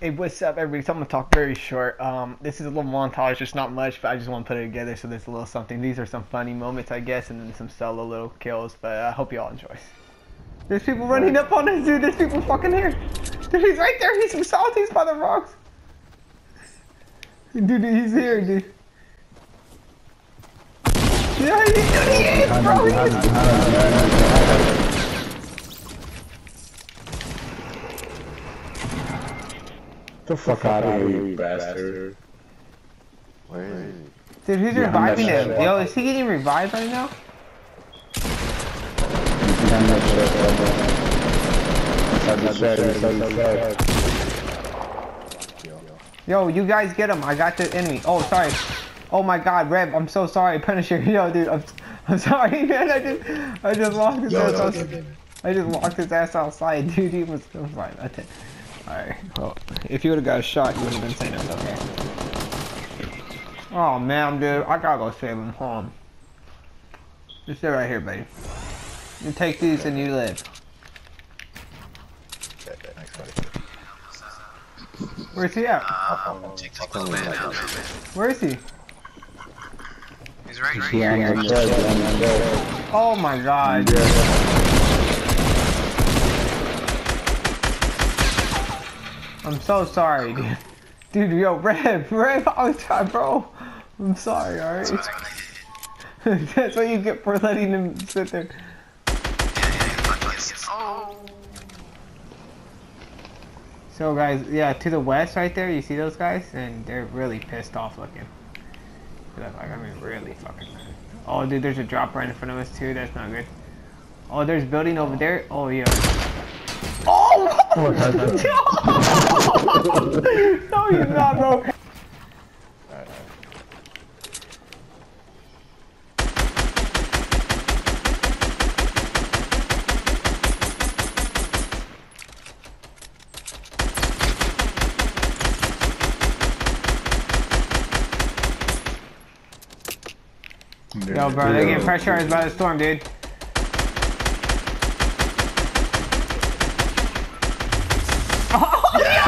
Hey, what's up, everybody? So I'm gonna talk very short. Um, this is a little montage, just not much, but I just want to put it together so there's a little something. These are some funny moments, I guess, and then some solo little kills. But I hope you all enjoy. There's people running up on us, dude. There's people fucking here. Dude, he's right there. He's some salties by the rocks. Dude, he's here, dude. Yeah, he, he is, bro. He is. The fuck out of here, you bastard. Where is he? Dude, who's reviving him? Yo, is he getting revived right now? Yo, you guys get him. I got the enemy. Oh, sorry. Oh my god, Rev, I'm so sorry. Punisher. Yo, dude, I'm, I'm sorry, man. I just, I just locked his ass outside. I just locked his ass outside, dude. He was, I'm sorry about that. Alright, well, if you would've got a shot, you would've been saying it okay. Oh man, dude, I gotta go save him. Hold on. Just stay right here, buddy. You take these and you live. Where's he at? Where is he? He's right here. Oh my god. I'm so sorry, dude. Dude, yo, Rev, Rev, I was trying, bro. I'm sorry, alright? That's what you get for letting him sit there. So guys, yeah, to the west right there, you see those guys? And they're really pissed off looking. Like, I mean, really fucking mad. Oh, dude, there's a drop right in front of us too. That's not good. Oh, there's building over there. Oh, yeah. Oh! no, he's not, bro. Yo, bro, they're getting pressurized by the storm, dude. Oh, yeah,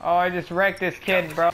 Oh, I just wrecked this kid, bro.